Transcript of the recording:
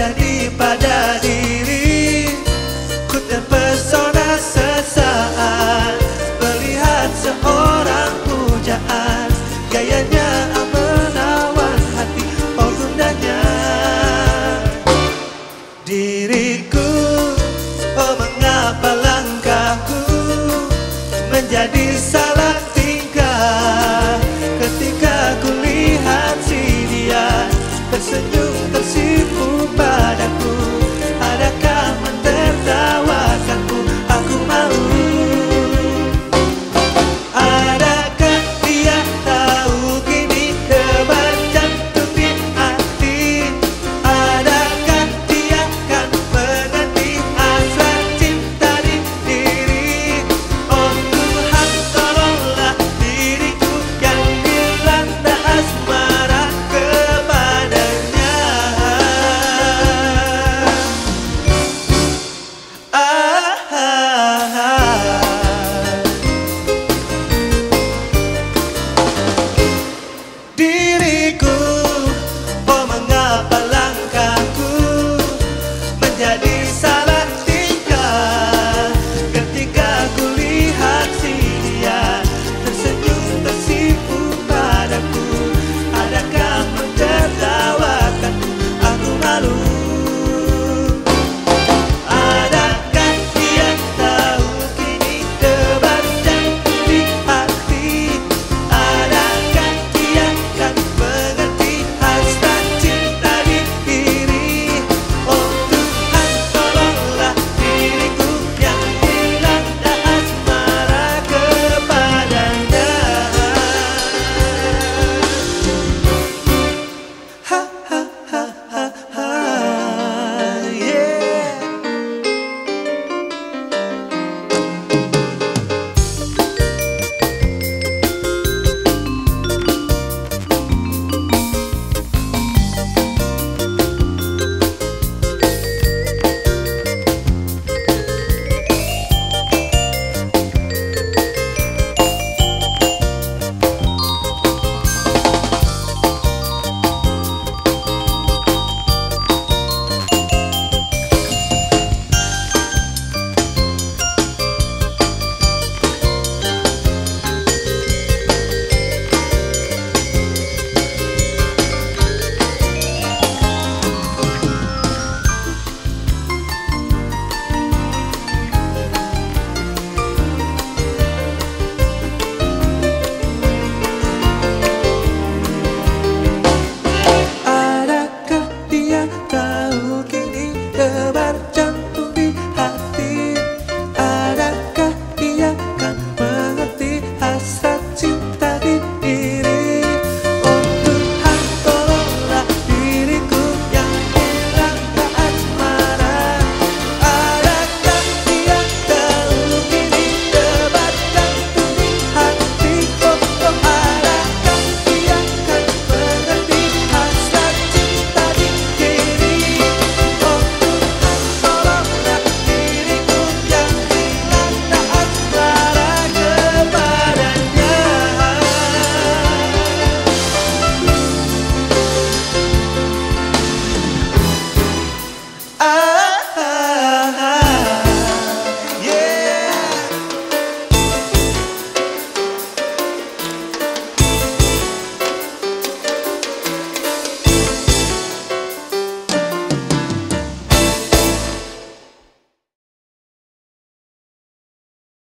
terjadi pada diri